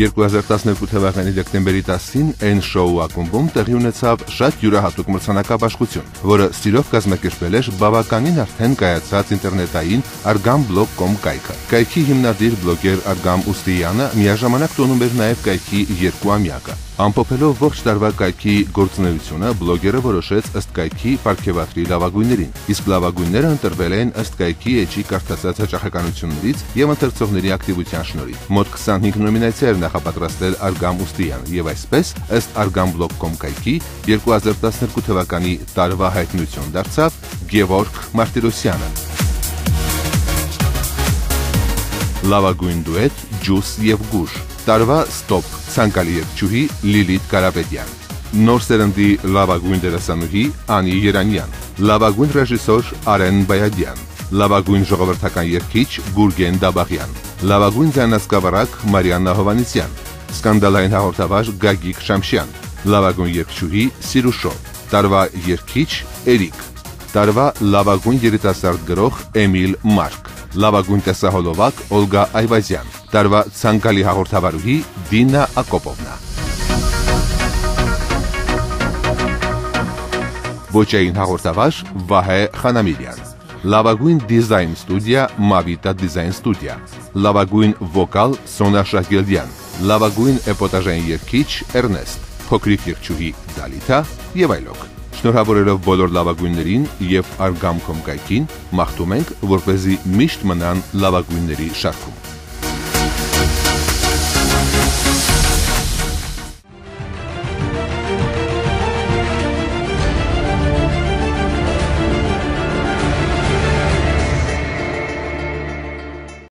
2012 թվականի դեկտեմբերի 10-ին N Show ակումբում տեղի ունեցավ շատ յուրահատուկ մրցանակաբաշխություն, որը ստիլով կազմակերպել էր բավականին արդեն կայացած ինտերնետային argam.com կայքը։ Կայքի հիմնադիր բլոգեր Argam Ուստիյանը միաժամանակ տոնում էր նաև կայքի երկու ամյակը։ Ամփոփելով ողջ տարվա կայքի գործունեությունը, բլոգերը որոշեց ըստ կայքի ապարքեվատրի լավագույններին, իսկ լավագույնները ընտրվել են ըստ կայքի էջի կարդացած հաճախականություններից եւ ընթերցողների ակտիվության շնորհիվ։ Մոտ 25 նոմինացիաներ նախապատրաստել Argam Ուստիյան եւ այսպես ըստ argam.com կայքի 2012 թվականի տարվա հայտնություն դարձավ Գևորգ Մարտիրոսյանը։ Լավագույն դուետ Ջուս եւ Գուշ Տարվա ստոպ ցանկալի երգչուհի Լիլիթ Կարապետյան Նոր սերնդի լավագույն դերասանուհի Անի Երանյան Լավագույն ռեժիսոր Արեն Բայադյան Լավագույն ժողովրդական երգիչ Գուրգեն Դաբաղյան Լավագույն ձայնասկավառակ Մարիաննա Հովանեսյան Սկանդալային հաղորդավար Գագիկ Շամշյան Լավագույն երգչուհի Սիրուշո Տարվա երգիչ Էրիկ Տարվա լավագույն երիտասարդ գրող Էմիլ Մարկ Լավագույն տեսահոլովակ Օլգա Այվազյան Տարվա ցանկալի հաղորդավարուհի Դինա Ակոպովնա Ոչային հաղորդավար Վահե Խանամիրյան Լավագույն դիզայն ստուդիա Մավիտա դիզայն ստուդիա Լավագույն վոկալ Սոնա Շահգելդյան Լավագույն էպոտաժային երգիչ Էրնեստ Փոքրիկ երգչուհի Դալիթա եւ այլոք Շնորհավորելով բոլոր լավագույններին եւ Argam.com կայքին, մաղթում ենք, որպեսզի միշտ մնան լավագույնների շարքում։